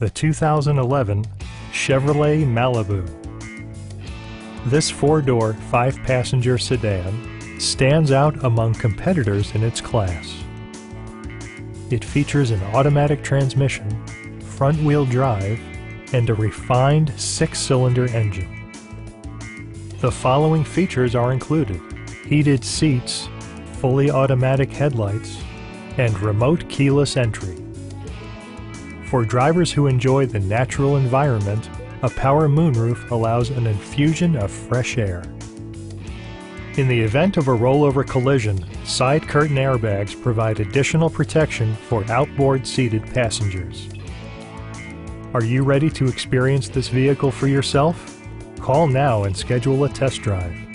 the 2011 Chevrolet Malibu. This four-door, five-passenger sedan stands out among competitors in its class. It features an automatic transmission, front-wheel drive, and a refined six-cylinder engine. The following features are included. Heated seats, fully automatic headlights, and remote keyless entry. For drivers who enjoy the natural environment, a power moonroof allows an infusion of fresh air. In the event of a rollover collision, side curtain airbags provide additional protection for outboard seated passengers. Are you ready to experience this vehicle for yourself? Call now and schedule a test drive.